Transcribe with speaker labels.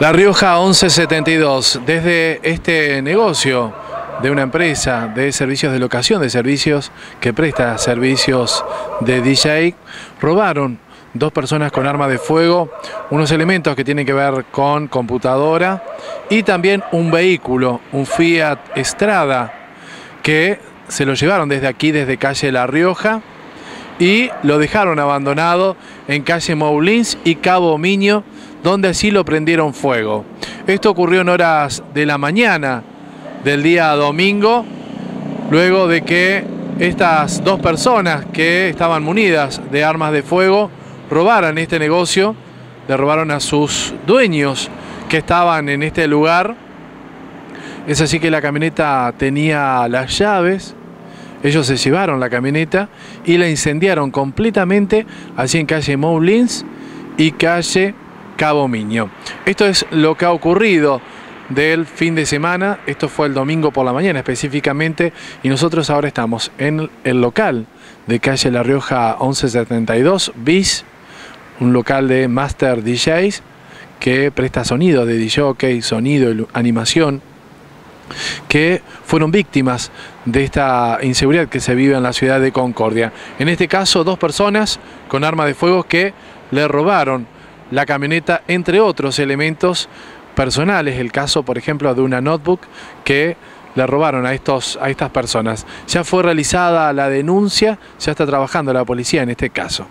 Speaker 1: La Rioja 1172, desde este negocio de una empresa de servicios de locación, de servicios que presta servicios de DJ, robaron dos personas con arma de fuego, unos elementos que tienen que ver con computadora y también un vehículo, un Fiat Estrada, que se lo llevaron desde aquí, desde calle La Rioja, y lo dejaron abandonado en calle Moulins y Cabo Miño, donde así lo prendieron fuego. Esto ocurrió en horas de la mañana del día domingo, luego de que estas dos personas que estaban munidas de armas de fuego robaran este negocio, le robaron a sus dueños que estaban en este lugar. Es así que la camioneta tenía las llaves, ellos se llevaron la camioneta y la incendiaron completamente allí en calle Moulins y calle Cabo Miño. Esto es lo que ha ocurrido del fin de semana, esto fue el domingo por la mañana específicamente, y nosotros ahora estamos en el local de calle La Rioja 1172 bis, un local de Master DJs que presta sonido de DJ, sonido, y animación, que fueron víctimas de esta inseguridad que se vive en la ciudad de Concordia. En este caso, dos personas con arma de fuego que le robaron la camioneta, entre otros elementos personales. El caso, por ejemplo, de una notebook que le robaron a, estos, a estas personas. Ya fue realizada la denuncia, ya está trabajando la policía en este caso.